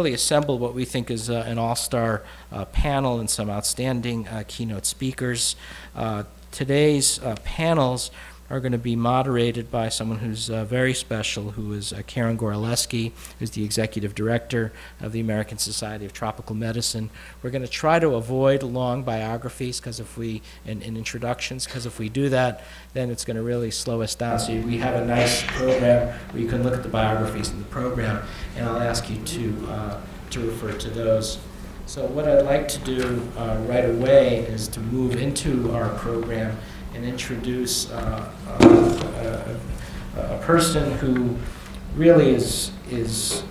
really assembled what we think is uh, an all-star uh, panel and some outstanding uh, keynote speakers. Today's panels are going to be moderated by someone who's uh, very special, who is uh, Karen Goraleski, who's the executive director of the American Society of Tropical Medicine. We're going to try to avoid long biographies because if we and, and introductions, because if we do that, then it's going to really slow us down. So we have a nice program where you can look at the biographies in the program, and I'll ask you to uh, to refer to those. So what I'd like to do uh, right away is to move into our program and introduce uh, uh, a, a, person who really is, is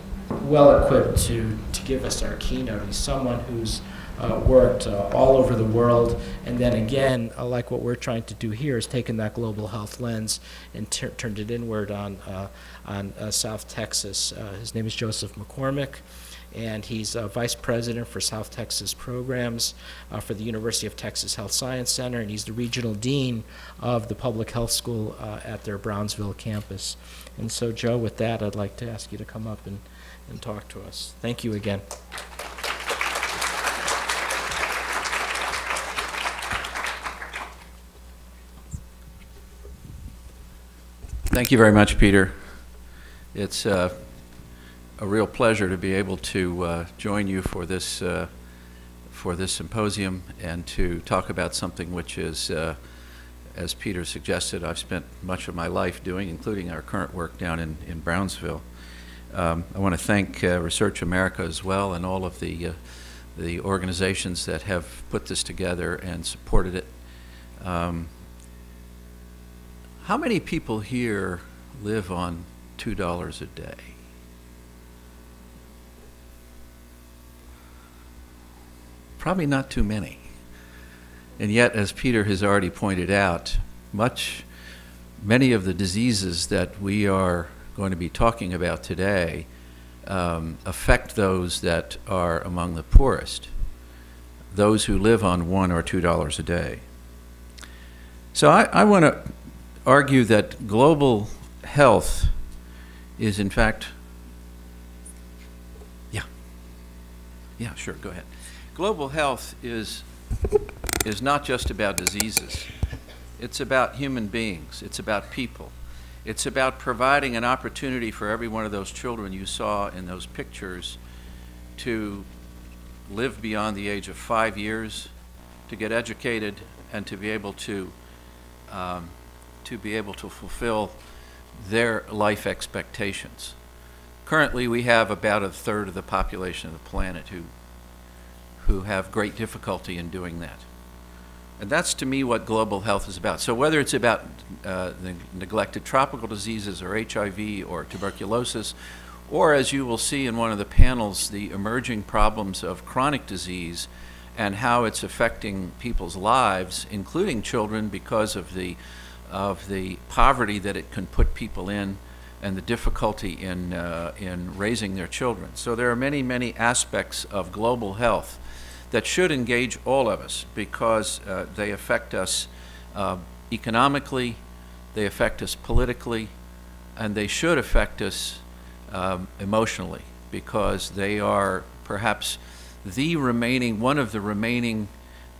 well equipped to, to give us our keynote. He's someone who's uh, worked uh, all over the world, and then again, uh, like what we're trying to do here, is taking that global health lens and turned it inward on, uh, on South Texas. his name is Joseph McCormick and he's uh, vice president for South Texas programs uh, for the University of Texas Health Science Center, and he's the regional dean of the public health school uh, at their Brownsville campus. And so, Joe, with that, I'd like to ask you to come up and, and talk to us. Thank you again. Thank you very much, Peter. It's uh, a real pleasure to be able to uh, join you for this uh, for this symposium and to talk about something which is, uh, as Peter suggested, I've spent much of my life doing, including our current work down in, in Brownsville. Um, I want to thank uh, Research America as well and all of the uh, the organizations that have put this together and supported it. Um, how many people here live on two dollars a day? Probably not too many. And yet, as Peter has already pointed out, much, many of the diseases that we are going to be talking about today um, affect those that are among the poorest, those who live on one or two dollars a day. So I, I want to argue that global health is in fact, yeah, yeah, sure, go ahead. Global health is, is not just about diseases. It's about human beings. It's about people. It's about providing an opportunity for every one of those children you saw in those pictures to live beyond the age of five years, to get educated, and to be able to, um, to be able to fulfill their life expectations. Currently, we have about a third of the population of the planet who who have great difficulty in doing that. And that's to me what global health is about. So whether it's about uh, the neglected tropical diseases or HIV or tuberculosis, or as you will see in one of the panels, the emerging problems of chronic disease and how it's affecting people's lives, including children, because of the, of the poverty that it can put people in and the difficulty in, uh, in raising their children. So there are many, many aspects of global health that should engage all of us because uh, they affect us uh, economically, they affect us politically, and they should affect us um, emotionally because they are perhaps the remaining, one of the remaining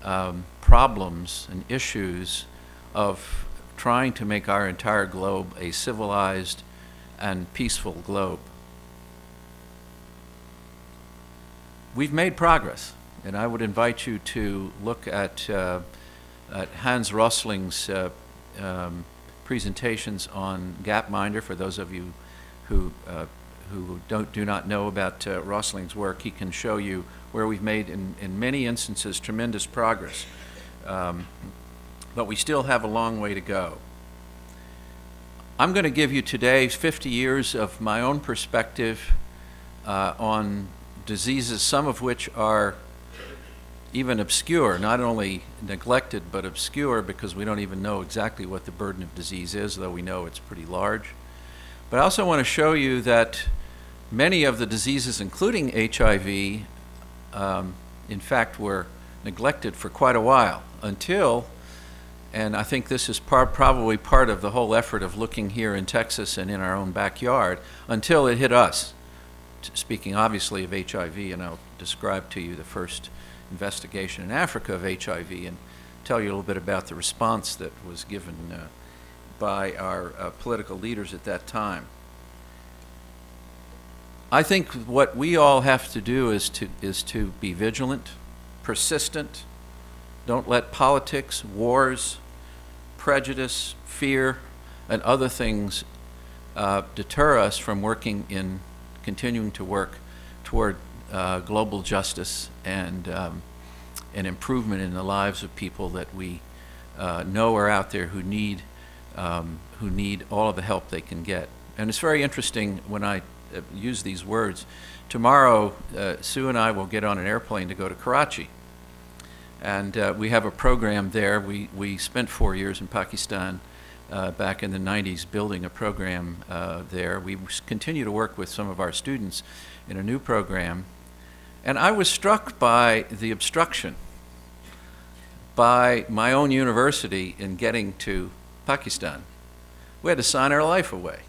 um, problems and issues of trying to make our entire globe a civilized and peaceful globe. We've made progress. And I would invite you to look at, uh, at Hans Rosling's uh, um, presentations on Gapminder. For those of you who, uh, who don't, do not know about uh, Rosling's work, he can show you where we've made, in, in many instances, tremendous progress. Um, but we still have a long way to go. I'm going to give you today 50 years of my own perspective uh, on diseases, some of which are even obscure, not only neglected, but obscure because we don't even know exactly what the burden of disease is, though we know it's pretty large. But I also want to show you that many of the diseases, including HIV, um, in fact, were neglected for quite a while until, and I think this is par probably part of the whole effort of looking here in Texas and in our own backyard, until it hit us t- speaking obviously of HIV, and I'll describe to you the first investigation in Africa of HIV and tell you a little bit about the response that was given uh, by our uh, political leaders at that time. I think what we all have to do is to, is to be vigilant, persistent. Don't let politics, wars, prejudice, fear, and other things uh, deter us from working in, continuing to work toward uh, global justice and um, an improvement in the lives of people that we uh, know are out there who need, um, who need all of the help they can get. And it's very interesting when I uh, use these words. Tomorrow, uh, Sue and I will get on an airplane to go to Karachi. And uh, we have a program there. We, we spent four years in Pakistan uh, back in the 90s building a program uh, there. We continue to work with some of our students in a new program. And I was struck by the obstruction by my own university in getting to Pakistan. We had to sign our life away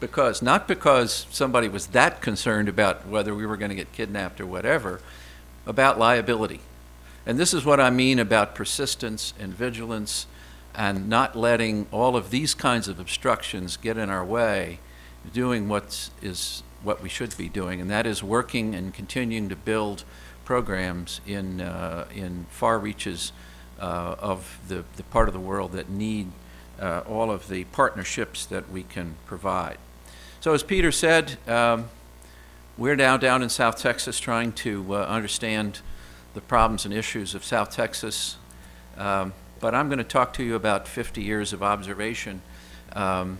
because not because somebody was that concerned about whether we were going to get kidnapped or whatever, about liability. And this is what I mean about persistence and vigilance and not letting all of these kinds of obstructions get in our way, doing what is what we should be doing, and that is working and continuing to build programs in, uh, in far reaches uh, of the, the part of the world that need uh, all of the partnerships that we can provide. So as Peter said, um, we're now down in South Texas trying to uh, understand the problems and issues of South Texas. Um, but I'm going to talk to you about 50 years of observation. Um,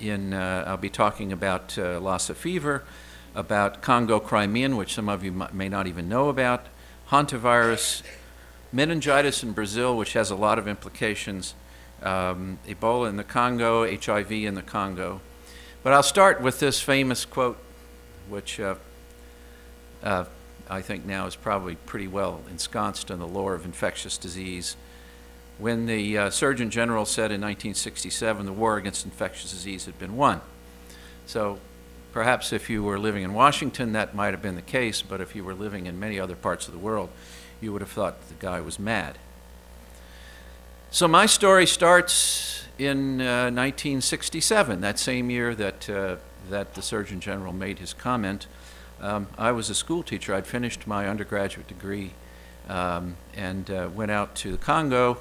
in, uh, I'll be talking about uh, Lassa fever, about Congo Crimean, which some of you may not even know about, hantavirus, meningitis in Brazil, which has a lot of implications, um, Ebola in the Congo, HIV in the Congo, but I'll start with this famous quote, which uh, uh, I think now is probably pretty well ensconced in the lore of infectious disease. When the uh, Surgeon General said in 1967 the war against infectious disease had been won. So perhaps if you were living in Washington, that might have been the case, but if you were living in many other parts of the world, you would have thought the guy was mad. So my story starts in uh, 1967, that same year that, uh, that the Surgeon General made his comment, um, I was a school teacher. I'd finished my undergraduate degree um, and uh, went out to the Congo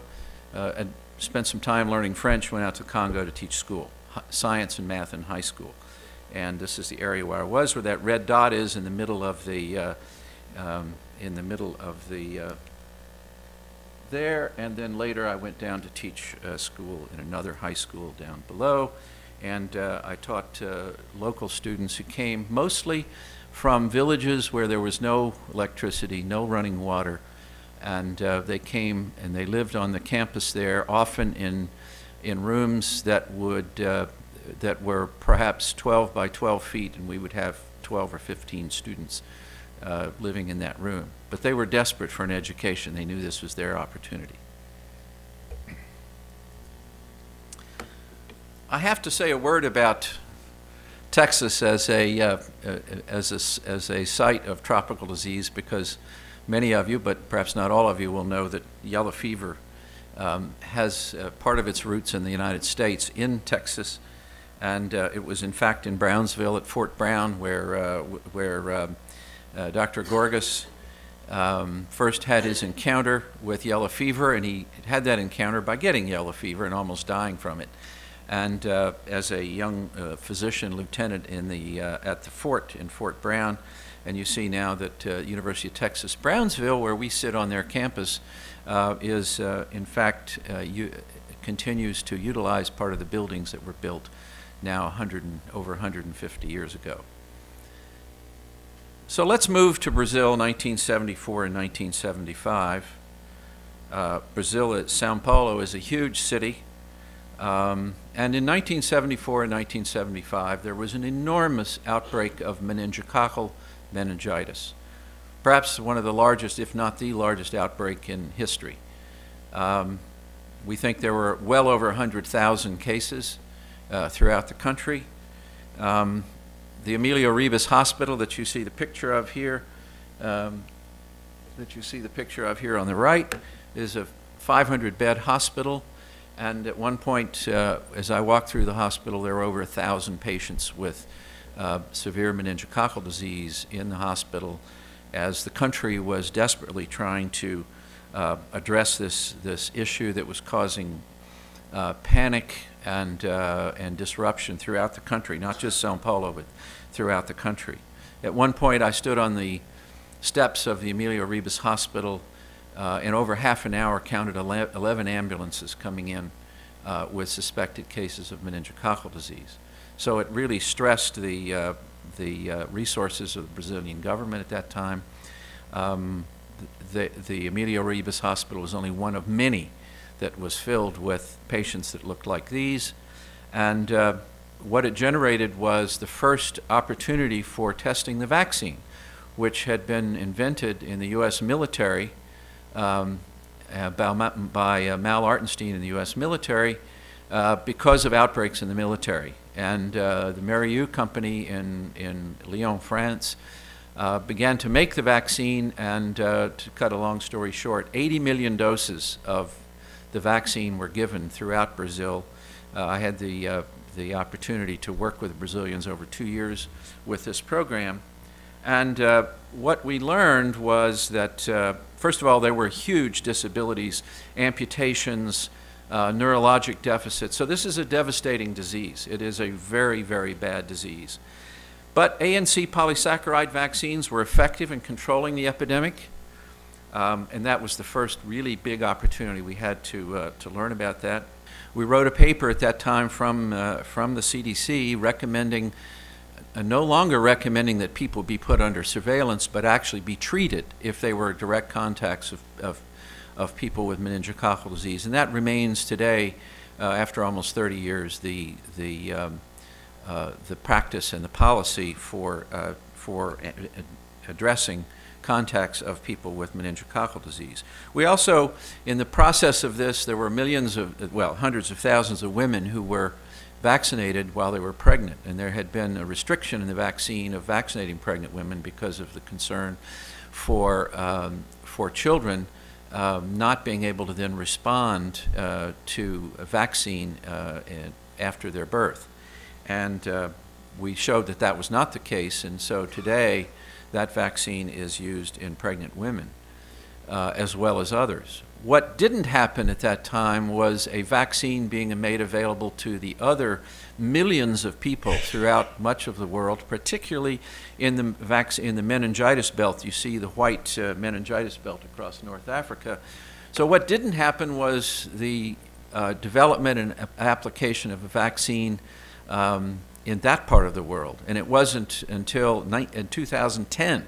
uh, and spent some time learning French, went out to Congo to teach school, science and math in high school. And this is the area where I was, where that red dot is in the middle of the, uh, um, in the middle of the uh, there, and then later I went down to teach uh, school in another high school down below, and uh, I taught local students who came mostly from villages where there was no electricity, no running water, and uh, they came and they lived on the campus there, often in in rooms that would uh, that were perhaps 12 by 12 feet, and we would have 12 or 15 students uh, living in that room. But they were desperate for an education. They knew this was their opportunity. I have to say a word about Texas as a, uh, uh, as, a, as a site of tropical disease because many of you, but perhaps not all of you, will know that yellow fever um, has uh, part of its roots in the United States in Texas. And uh, it was, in fact, in Brownsville at Fort Brown where, uh, where um, uh, Dr. Gorgas um, first had his encounter with yellow fever, and he had that encounter by getting yellow fever and almost dying from it. And uh, as a young uh, physician lieutenant in the, uh, at the fort in Fort Brown, and you see now that uh, University of Texas Brownsville, where we sit on their campus, uh, is in fact continues to utilize part of the buildings that were built now 100 and, over 150 years ago. So let's move to Brazil, 1974 and 1975. Uh, Brazil, Sao Paulo is a huge city. Um, and in 1974 and 1975, there was an enormous outbreak of meningococcal meningitis. Perhaps one of the largest, if not the largest, outbreak in history. Um, we think there were well over 100,000 cases uh, throughout the country. Um, the Emilio Ribas Hospital that you see the picture of here, um, that you see the picture of here on the right, is a 500-bed hospital. And at one point, uh, as I walked through the hospital, there were over a thousand patients with uh, severe meningococcal disease in the hospital as the country was desperately trying to uh, address this, this issue that was causing uh, panic and, uh, and disruption throughout the country, not just Sao Paulo, but throughout the country. At one point, I stood on the steps of the Emilio Ribas Hospital uh, in over half an hour counted 11 ambulances coming in uh, with suspected cases of meningococcal disease. So it really stressed the, uh, the uh, resources of the Brazilian government at that time. Um, the, the Emilio Ribas Hospital was only one of many that was filled with patients that looked like these. And uh, what it generated was the first opportunity for testing the vaccine, which had been invented in the U.S. military um, uh, by, by uh, Mal Artenstein in the U.S. military uh, because of outbreaks in the military. And uh, the Mérieux company in, in Lyon, France, uh, began to make the vaccine, and uh, to cut a long story short, 80 million doses of the vaccine were given throughout Brazil. I had the, the opportunity to work with Brazilians over two years with this program. And uh, what we learned was that, uh, first of all, there were huge disabilities, amputations, uh, neurologic deficits. So this is a devastating disease. It is a very, very bad disease. But ANC polysaccharide vaccines were effective in controlling the epidemic. Um, and that was the first really big opportunity we had to, uh, to learn about that. We wrote a paper at that time from, uh, from the CDC recommending no longer recommending that people be put under surveillance, but actually be treated if they were direct contacts of, of, of people with meningococcal disease. And that remains today, uh, after almost 30 years, the, the, um, uh, the practice and the policy for, uh, for addressing contacts of people with meningococcal disease. We also, in the process of this, there were millions of, well, hundreds of thousands of women who were vaccinated while they were pregnant, and there had been a restriction in the vaccine of vaccinating pregnant women because of the concern for, um, for children um, not being able to then respond uh, to a vaccine uh, after their birth. And uh, we showed that that was not the case, and so today that vaccine is used in pregnant women uh, as well as others. What didn't happen at that time was a vaccine being made available to the other millions of people throughout much of the world, particularly in the, in the meningitis belt. You see the white uh, meningitis belt across North Africa. So, what didn't happen was the uh, development and application of a vaccine um, in that part of the world. And it wasn't until in 2010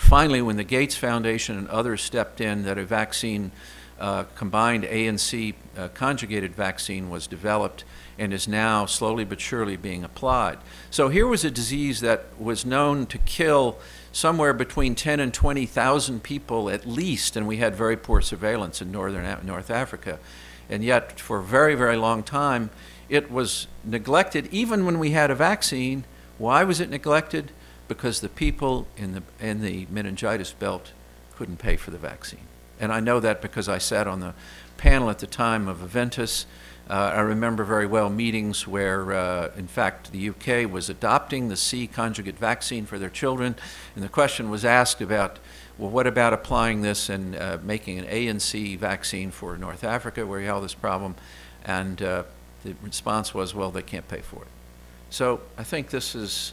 finally, when the Gates Foundation and others stepped in, that a vaccine, uh, combined ANC uh, conjugated vaccine was developed and is now slowly but surely being applied. So here was a disease that was known to kill somewhere between 10 and 20,000 people at least, and we had very poor surveillance in northern North Africa. And yet, for a very, very long time, it was neglected even when we had a vaccine. Why was it neglected? Because the people in the, in the meningitis belt couldn't pay for the vaccine. And I know that because I sat on the panel at the time of Aventis. Uh, I remember very well meetings where, uh, in fact, the UK was adopting the C conjugate vaccine for their children, and the question was asked about, well, what about applying this and uh, making an A and C vaccine for North Africa, where you have this problem? And uh, the response was, well, they can't pay for it. So I think this is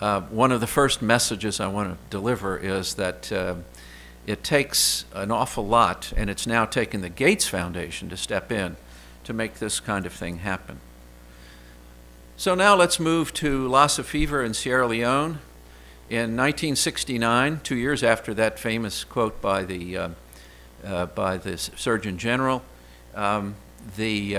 uh, one of the first messages I want to deliver is that uh, it takes an awful lot, and it's now taken the Gates Foundation to step in to make this kind of thing happen. So now let's move to Lassa fever in Sierra Leone. In 1969, two years after that famous quote by the, uh, uh by the Surgeon General, um, the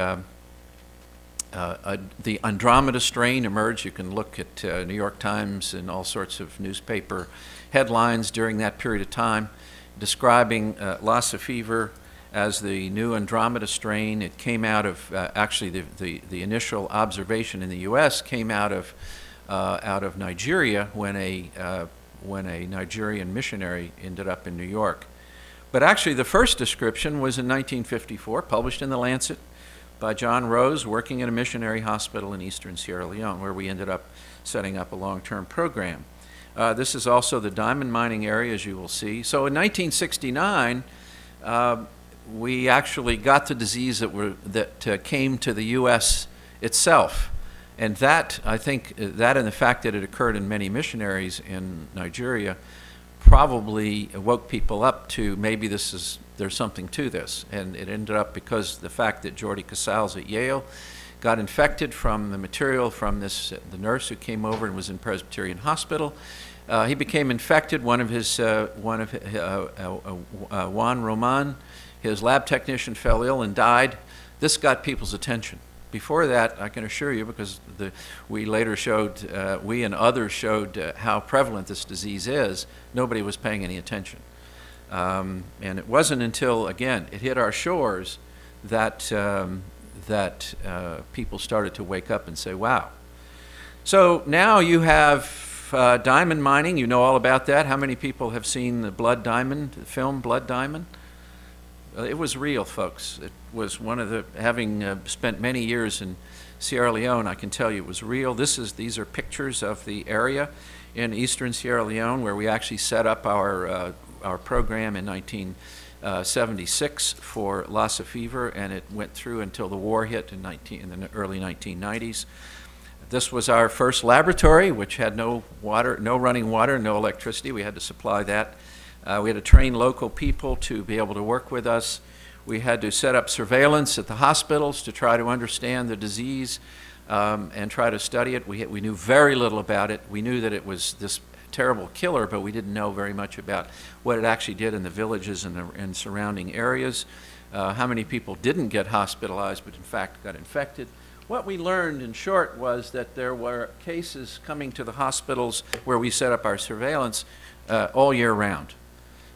uh, uh, the Andromeda strain emerged. You can look at uh, New York Times and all sorts of newspaper headlines during that period of time describing uh, Lassa fever as the new Andromeda strain. It came out of, uh, actually, the, the, the, initial observation in the U.S. came out of uh, out of Nigeria when a, when a Nigerian missionary ended up in New York. But actually, the first description was in 1954, published in The Lancet by John Rose, working in a missionary hospital in eastern Sierra Leone, where we ended up setting up a long term program. Uh, this is also the diamond mining area, as you will see. So in 1969, uh, we actually got the disease that, were, that uh, came to the U.S. itself. And that, I think, uh, that and the fact that it occurred in many missionaries in Nigeria probably woke people up to maybe this is, there's something to this. And it ended up because the fact that Jordi Casals at Yale got infected from the material from this, uh, the nurse who came over and was in Presbyterian Hospital. Uh, he became infected. One of his, uh, one of uh, Juan Roman, his lab technician fell ill and died. This got people's attention. Before that, I can assure you, because the, we later showed, uh, we and others showed uh, how prevalent this disease is, nobody was paying any attention. Um, and it wasn't until, again, it hit our shores that, um, that uh, people started to wake up and say, wow. So now you have uh, diamond mining. You know all about that. How many people have seen the Blood Diamond, the film Blood Diamond? It was real, folks. It was one of the, having uh, spent many years in Sierra Leone, I can tell you it was real. This is, these are pictures of the area in eastern Sierra Leone where we actually set up our, uh, our program in 1976 for Lassa fever, and it went through until the war hit in, 19, in the early 1990s. This was our first laboratory, which had no water, no running water, no electricity. We had to supply that uh, we had to train local people to be able to work with us. We had to set up surveillance at the hospitals to try to understand the disease um, and try to study it. We, we knew very little about it. We knew that it was this terrible killer, but we didn't know very much about what it actually did in the villages and, surrounding areas. Uh, how many people didn't get hospitalized but in fact got infected. What we learned in short was that there were cases coming to the hospitals where we set up our surveillance uh, all year round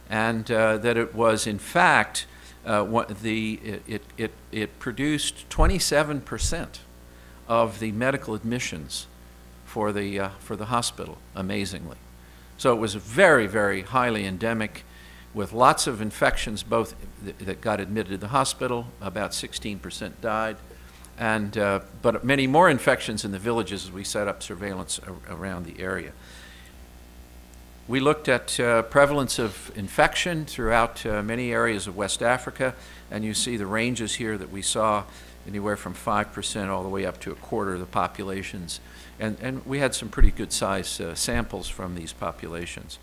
and uh, that it was in fact uh, what the it, it, it produced 27 percent of the medical admissions for the uh, for the hospital amazingly. So it was very very highly endemic with lots of infections both th that got admitted to the hospital about 16 percent died and uh, but many more infections in the villages as we set up surveillance around the area we looked at uh, prevalence of infection throughout uh, many areas of West Africa, and you see the ranges here that we saw anywhere from 5% all the way up to a quarter of the populations. And, and we had some pretty good size uh, samples from these populations.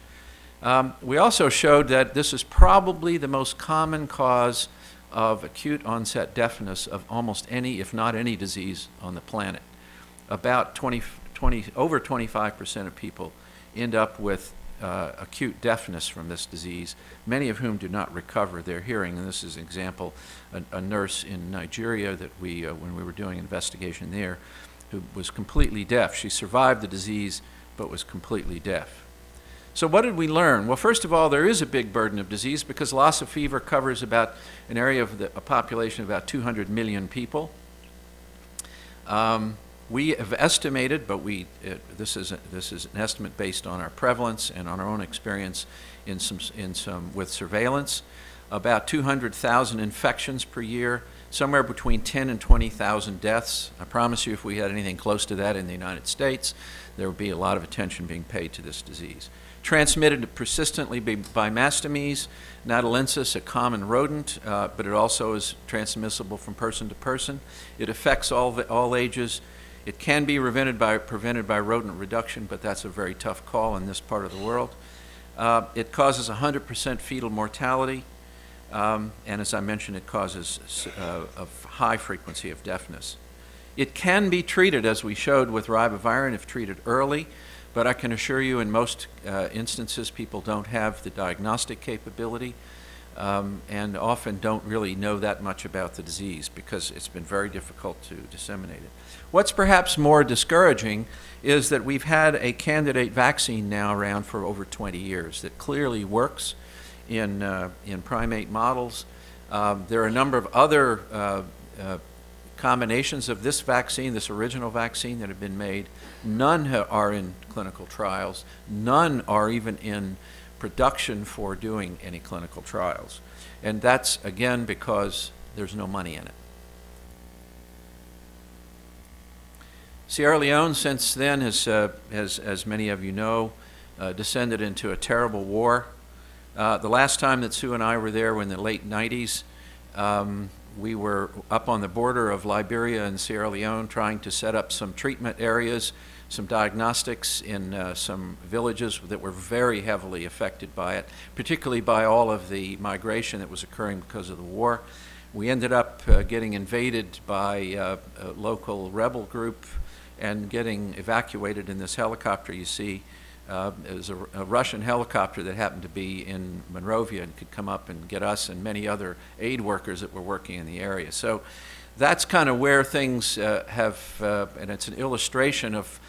Um, we also showed that this is probably the most common cause of acute onset deafness of almost any, if not any, disease on the planet. About 20, 20 over 25% of people end up with uh, acute deafness from this disease, many of whom do not recover their hearing. And this is an example, a, a nurse in Nigeria that we, uh, when we were doing investigation there, who was completely deaf. She survived the disease, but was completely deaf. So what did we learn? Well, first of all, there is a big burden of disease because Lassa fever covers about an area of the, a population of about 200 million people. Um, we have estimated, but we, it, this, is a, this is an estimate based on our prevalence and on our own experience in some, in some, with surveillance, about 200,000 infections per year, somewhere between 10 and 20,000 deaths. I promise you if we had anything close to that in the United States, there would be a lot of attention being paid to this disease. Transmitted persistently by Mastomys natalensis, a common rodent, uh, but it also is transmissible from person to person. It affects all, the, all ages, it can be prevented by, prevented by rodent reduction, but that's a very tough call in this part of the world. Uh, it causes 100% fetal mortality, um, and as I mentioned, it causes uh, a high frequency of deafness. It can be treated, as we showed with ribavirin, if treated early, but I can assure you in most uh, instances people don't have the diagnostic capability um, and often don't really know that much about the disease because it's been very difficult to disseminate it. What's perhaps more discouraging is that we've had a candidate vaccine now around for over 20 years that clearly works in, uh, in primate models. Um, there are a number of other uh, uh, combinations of this vaccine, this original vaccine that have been made. None ha- are in clinical trials. None are even in production for doing any clinical trials. And that's, again, because there's no money in it. Sierra Leone, since then, has, uh, has as many of you know, uh, descended into a terrible war. Uh, the last time that Sue and I were there were in the late 90s. Um, we were up on the border of Liberia and Sierra Leone trying to set up some treatment areas, some diagnostics in uh, some villages that were very heavily affected by it, particularly by all of the migration that was occurring because of the war. We ended up uh, getting invaded by uh, a local rebel group and getting evacuated in this helicopter you see. Uh, it was a, a, Russian helicopter that happened to be in Monrovia and could come up and get us and many other aid workers that were working in the area. So that's kind of where things uh, have, uh, and it's an illustration of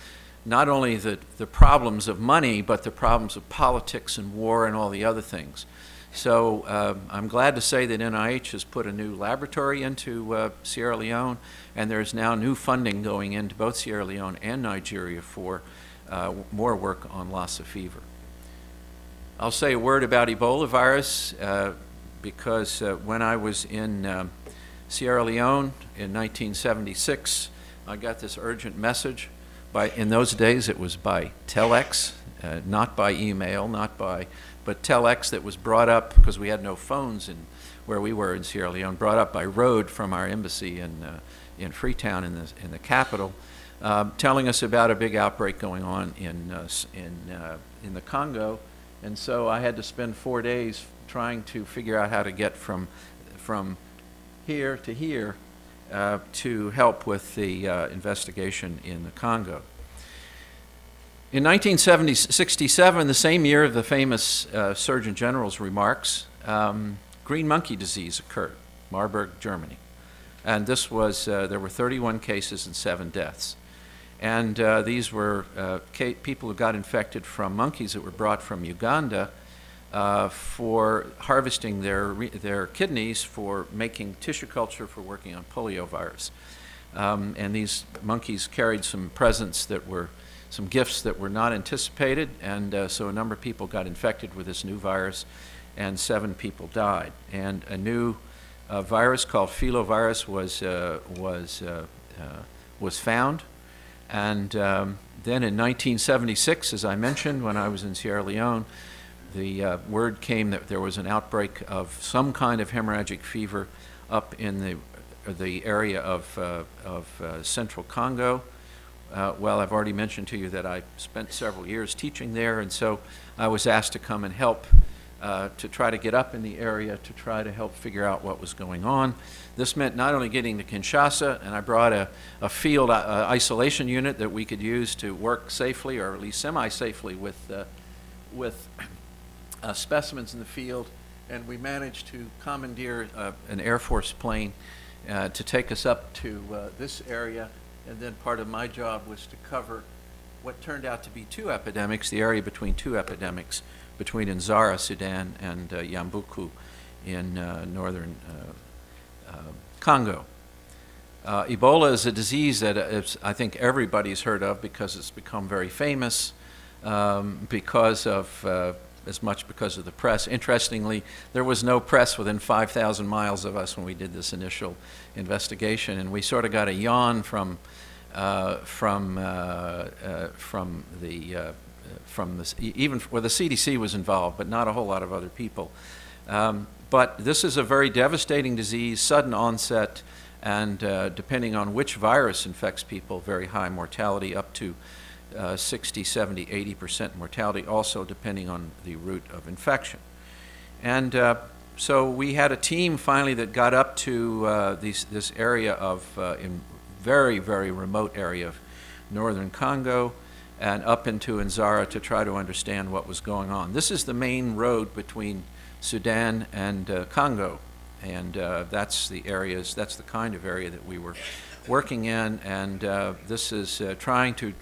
not only the, the problems of money, but the problems of politics and war and all the other things. So um, I'm glad to say that NIH has put a new laboratory into uh, Sierra Leone, and there's now new funding going into both Sierra Leone and Nigeria for uh, more work on Lassa fever. I'll say a word about Ebola virus uh, because uh, when I was in um, Sierra Leone in 1976, I got this urgent message. By, in those days, it was by telex, uh, not by email, not by, but telex that was brought up because we had no phones in where we were in Sierra Leone, brought up by road from our embassy in, uh, in Freetown in the, in the capital um, telling us about a big outbreak going on in, uh, in, uh, in the Congo. And so I had to spend four days trying to figure out how to get from, from here to here uh, to help with the uh, investigation in the Congo. In 1967, the same year of the famous uh, Surgeon General's remarks, um, green monkey disease occurred, Marburg, Germany. And this was, uh, there were 31 cases and seven deaths. And uh, these were uh, people who got infected from monkeys that were brought from Uganda uh, for harvesting their, their kidneys for making tissue culture for working on poliovirus. Um, and these monkeys carried some presents that were some gifts that were not anticipated, and uh, so a number of people got infected with this new virus, and seven people died. And a new uh, virus called filovirus was, uh, was, was found and um, then in 1976, as I mentioned, when I was in Sierra Leone, the uh, word came that there was an outbreak of some kind of hemorrhagic fever up in the, the area of, uh, of uh, central Congo. Uh, well, I've already mentioned to you that I spent several years teaching there, and so I was asked to come and help uh, to try to get up in the area to try to help figure out what was going on. This meant not only getting to Kinshasa, and I brought a, a field uh, isolation unit that we could use to work safely, or at least semi-safely, with, with uh, specimens in the field, and we managed to commandeer uh, an Air Force plane uh, to take us up to this area, and then part of my job was to cover what turned out to be two epidemics, the area between two epidemics, between Nzara, Sudan, and uh, Yambuku in uh, northern uh, Congo. Uh, Ebola is a disease that I think everybody's heard of because it's become very famous um, because of, uh, as much because of the press. Interestingly, there was no press within 5,000 miles of us when we did this initial investigation, and we sort of got a yawn from, uh, from, from the from the, even where the CDC was involved, but not a whole lot of other people. Um, but this is a very devastating disease, sudden onset, and uh, depending on which virus infects people, very high mortality, up to uh, 60, 70, 80% mortality, also depending on the route of infection. And uh, so we had a team finally that got up to uh, these, this area of, uh, in very, very remote area of northern Congo, and up into Nzara to try to understand what was going on. This is the main road between Sudan and uh, Congo, and uh, that's the areas, that's the kind of area that we were working in, and uh, this is trying to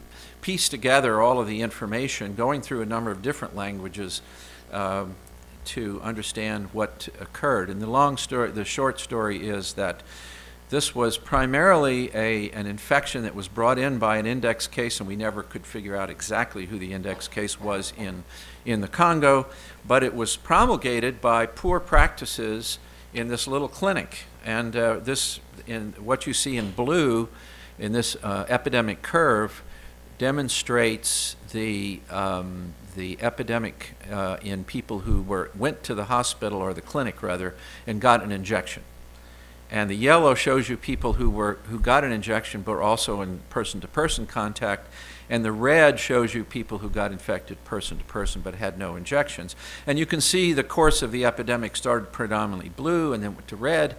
piece together all of the information, going through a number of different languages um, to understand what occurred. And the long story, the short story is that This was primarily a, an infection that was brought in by an index case, and we never could figure out exactly who the index case was in, in the Congo, but it was promulgated by poor practices in this little clinic. And uh, this, in what you see in blue in this uh, epidemic curve, demonstrates the, um, the epidemic uh, in people who were, went to the hospital or the clinic rather and got an injection. And the yellow shows you people who were who got an injection but also in person-to-person contact. And the red shows you people who got infected person to person but had no injections. And you can see the course of the epidemic started predominantly blue and then went to red.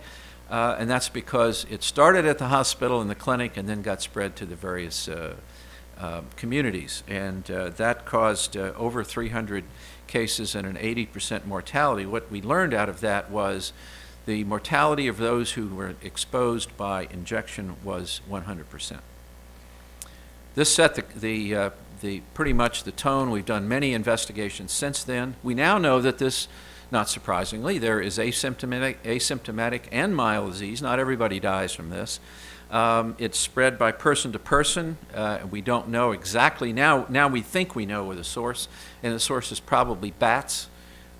Uh, and that's because it started at the hospital and the clinic and then got spread to the various uh, uh, communities. And uh, that caused uh, over 300 cases and an 80% mortality. What we learned out of that was the mortality of those who were exposed by injection was 100%. This set the, the, uh, the, pretty much the tone. We've done many investigations since then. We now know that this, not surprisingly, there is asymptomatic, asymptomatic and mild disease. Not everybody dies from this. Um, it's spread by person to person. Uh, we don't know exactly now. Now we think we know where the source, and the source is probably bats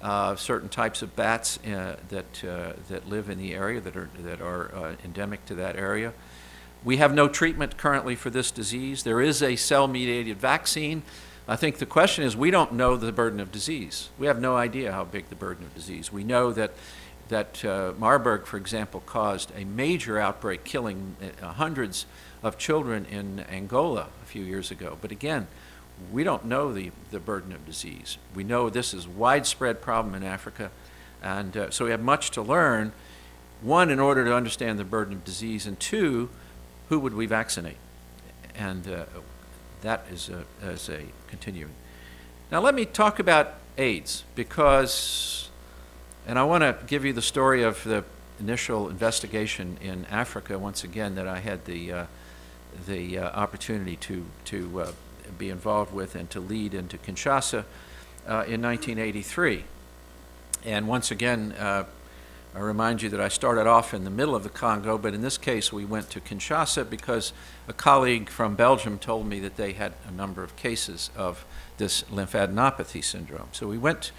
uh, certain types of bats uh, that, uh, that live in the area that are, that are uh, endemic to that area. We have no treatment currently for this disease. There is a cell-mediated vaccine. I think the question is we don't know the burden of disease. We have no idea how big the burden of disease. We know that, that uh, Marburg, for example, caused a major outbreak, killing uh, hundreds of children in Angola a few years ago. But again, we don't know the, the burden of disease. We know this is a widespread problem in Africa, and uh, so we have much to learn. One, in order to understand the burden of disease, and two, who would we vaccinate? And uh, that is a, is a continuing. Now, let me talk about AIDS because, and I want to give you the story of the initial investigation in Africa once again that I had the, uh, the uh, opportunity to, to uh, be involved with and to lead into Kinshasa uh, in 1983. And once again, uh, I remind you that I started off in the middle of the Congo, but in this case we went to Kinshasa because a colleague from Belgium told me that they had a number of cases of this lymphadenopathy syndrome. So we went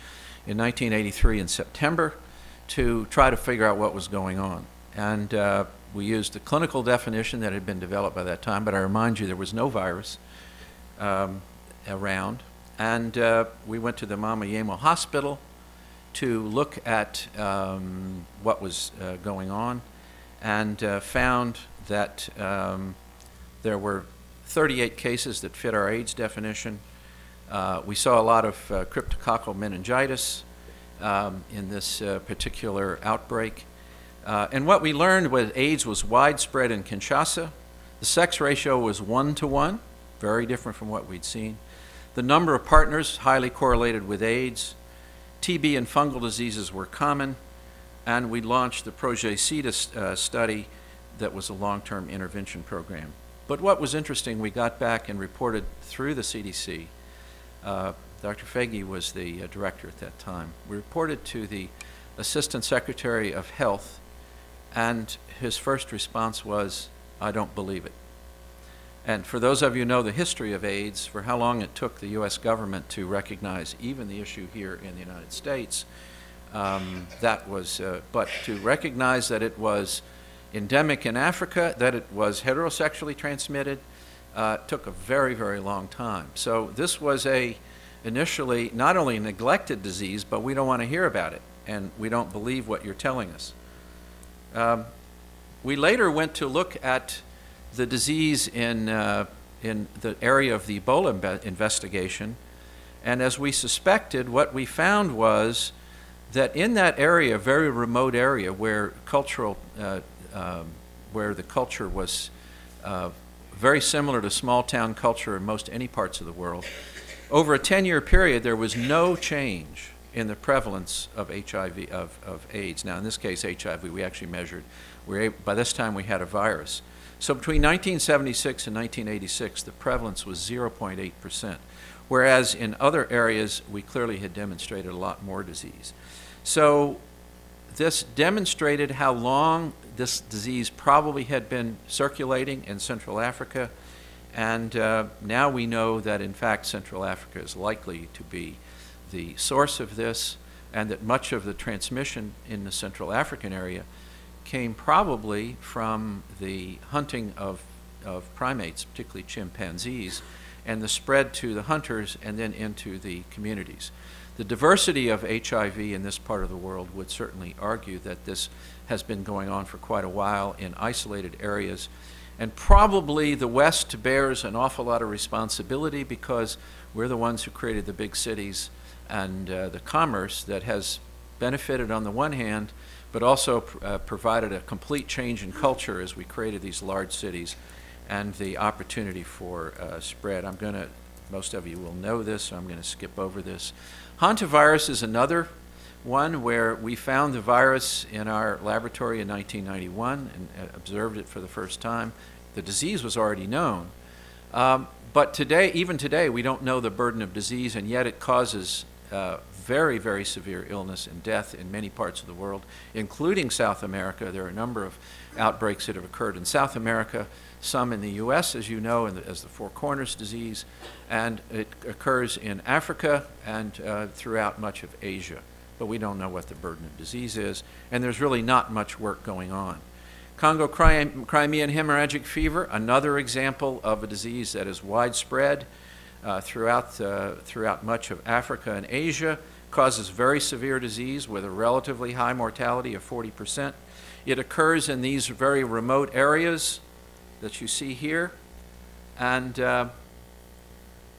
in 1983 in September to try to figure out what was going on. And uh, we used the clinical definition that had been developed by that time, but I remind you there was no virus um, around. And uh, we went to the Mama Yemo Hospital to look at um, what was uh, going on and uh, found that um, there were 38 cases that fit our AIDS definition. Uh, we saw a lot of uh, cryptococcal meningitis um, in this uh, particular outbreak. and what we learned was AIDS was widespread in Kinshasa. The sex ratio was one to one very different from what we'd seen. The number of partners highly correlated with AIDS. TB and fungal diseases were common, and we launched the Projet uh, study that was a long-term intervention program. But what was interesting, we got back and reported through the CDC. Uh, Dr. Foege was the uh, director at that time. We reported to the Assistant Secretary of Health, and his first response was, I don't believe it. And for those of you who know the history of AIDS, for how long it took the U.S. government to recognize even the issue here in the United States, um, that was, uh, but to recognize that it was endemic in Africa, that it was heterosexually transmitted, uh, took a very, very long time. So this was a initially not only neglected disease, but we don't want to hear about it, and we don't believe what you're telling us. Um, we later went to look at the disease in, uh, in the area of the Ebola investigation. And as we suspected, what we found was that in that area, a very remote area where cultural, uh, um, where the culture was uh, very similar to small town culture in most any parts of the world, over a 10 year period, there was no change in the prevalence of HIV, of, of AIDS. Now, in this case, HIV, we actually measured. We able, by this time, we had a virus. So between 1976 and 1986, the prevalence was 0.8%, whereas in other areas, we clearly had demonstrated a lot more disease. So this demonstrated how long this disease probably had been circulating in Central Africa, and uh, now we know that in fact Central Africa is likely to be the source of this, and that much of the transmission in the Central African area came probably from the hunting of, of primates, particularly chimpanzees, and the spread to the hunters and then into the communities. The diversity of HIV in this part of the world would certainly argue that this has been going on for quite a while in isolated areas. And probably the West bears an awful lot of responsibility because we're the ones who created the big cities and uh, the commerce that has benefited on the one hand, but also uh, provided a complete change in culture as we created these large cities and the opportunity for uh, spread. I'm going to, most of you will know this, so I'm going to skip over this. Hantavirus is another one where we found the virus in our laboratory in 1991 and uh, observed it for the first time. The disease was already known. Um, but today, even today, we don't know the burden of disease, and yet it causes uh, very, very severe illness and death in many parts of the world, including South America. There are a number of outbreaks that have occurred in South America, some in the U.S., as you know, the, as the Four Corners disease, and it occurs in Africa and uh, throughout much of Asia. But we don't know what the burden of disease is, and there's really not much work going on. Congo Crimean hemorrhagic fever, another example of a disease that is widespread uh, throughout, uh, throughout much of Africa and Asia, causes very severe disease with a relatively high mortality of 40%. It occurs in these very remote areas that you see here. And uh,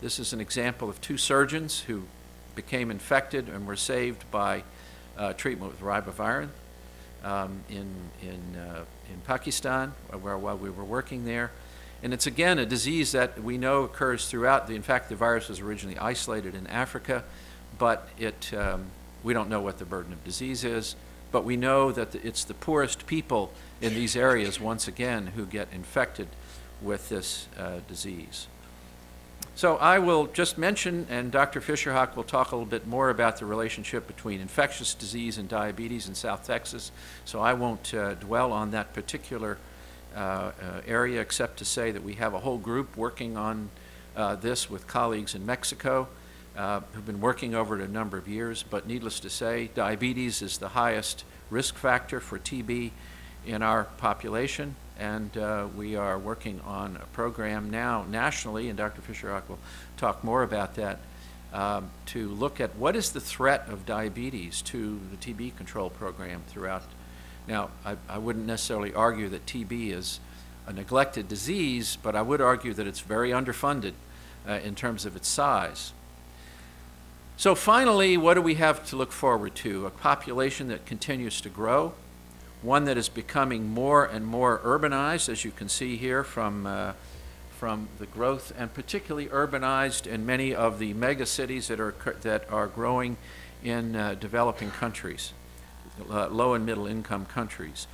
this is an example of two surgeons who became infected and were saved by uh, treatment with ribavirin um, in, in, uh, in Pakistan where, while we were working there. And it's again a disease that we know occurs throughout. The, in fact, the virus was originally isolated in Africa, but it, um, we don't know what the burden of disease is. But we know that it's the poorest people in these areas, once again, who get infected with this uh, disease. So I will just mention, and Dr. Fisher-Hoch will talk a little bit more about the relationship between infectious disease and diabetes in South Texas. So I won't uh, dwell on that particular uh, uh, area except to say that we have a whole group working on uh, this with colleagues in Mexico uh, who've been working over it a number of years. But needless to say, diabetes is the highest risk factor for TB in our population. And uh, we are working on a program now nationally, and Dr. Fisher-Hoch will talk more about that, um, to look at what is the threat of diabetes to the TB control program throughout. Now, I, I wouldn't necessarily argue that TB is a neglected disease, but I would argue that it's very underfunded uh, in terms of its size. So finally, what do we have to look forward to? A population that continues to grow, one that is becoming more and more urbanized, as you can see here from, uh, from the growth, and particularly urbanized in many of the mega cities that are, that are growing in uh, developing countries, uh, low and middle income countries.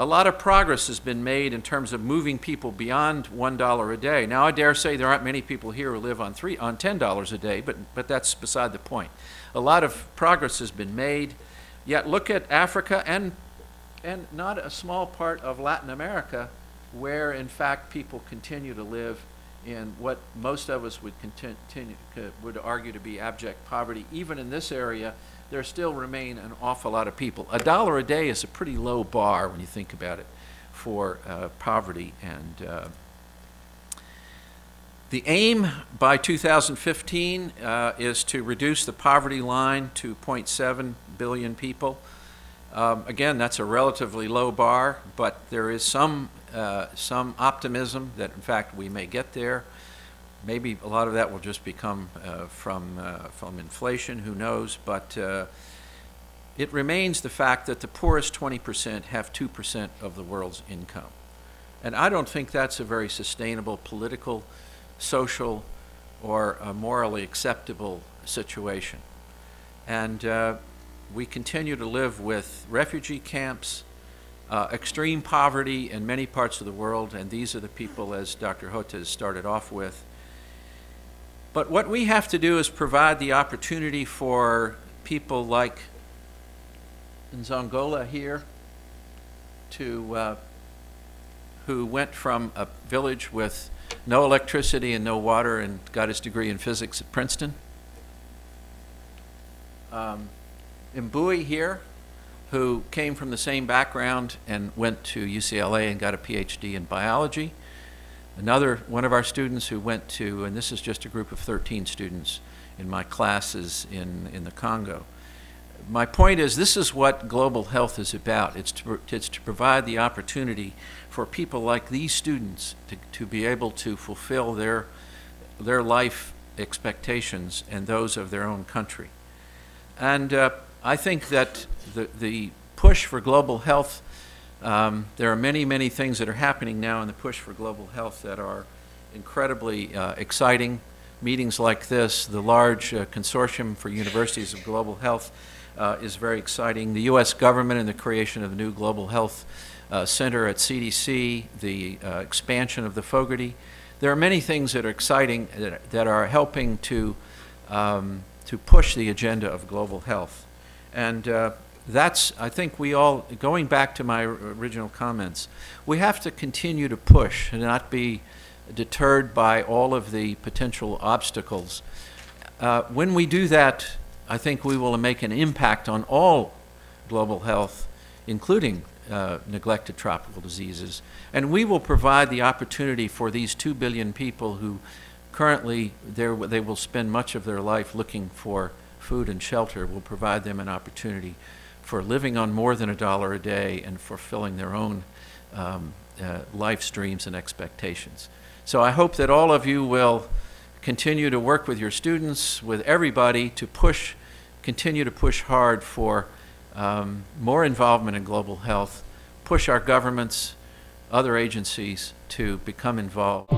A lot of progress has been made in terms of moving people beyond $1 a day. Now, I dare say there aren't many people here who live on, three, on $10 a day, but, but that's beside the point. A lot of progress has been made, yet look at Africa and and not a small part of Latin America where, in fact, people continue to live in what most of us would continue, would argue to be abject poverty. Even in this area, there still remain an awful lot of people. A dollar a day is a pretty low bar when you think about it for uh, poverty. And uh, the aim by 2015 uh, is to reduce the poverty line to 0.7 billion people. Um, again, that's a relatively low bar, but there is some, uh, some optimism that, in fact, we may get there. Maybe a lot of that will just become uh, from, uh, from inflation, who knows, but uh, it remains the fact that the poorest 20% have 2% of the world's income. And I don't think that's a very sustainable political, social, or morally acceptable situation. And uh, we continue to live with refugee camps, uh, extreme poverty in many parts of the world, and these are the people, as Dr. Hotez started off with. But what we have to do is provide the opportunity for people like Nzongola here to, uh, who went from a village with no electricity and no water and got his degree in physics at Princeton. Um, Mbui here, who came from the same background and went to UCLA and got a PhD in biology. Another one of our students who went to, and this is just a group of 13 students in my classes in, in the Congo. My point is, this is what global health is about. It's to, it's to provide the opportunity for people like these students to, to be able to fulfill their, their life expectations and those of their own country. And uh, I think that the, the push for global health, um, there are many, many things that are happening now in the push for global health that are incredibly uh, exciting. Meetings like this, the large uh, consortium for universities of global health, uh, is very exciting. The U.S. government and the creation of the new Global Health uh, Center at CDC, the uh, expansion of the Fogarty. There are many things that are exciting that, that are helping to, um, to push the agenda of global health. And uh, that's, I think we all, going back to my original comments, we have to continue to push and not be deterred by all of the potential obstacles. Uh, when we do that, I think we will make an impact on all global health, including uh, neglected tropical diseases. And we will provide the opportunity for these 2 billion people who currently they will spend much of their life looking for food and shelter. We'll provide them an opportunity for living on more than a dollar a day and fulfilling their own um, uh, life streams and expectations. So I hope that all of you will continue to work with your students, with everybody, to push continue to push hard for um, more involvement in global health, push our governments, other agencies to become involved.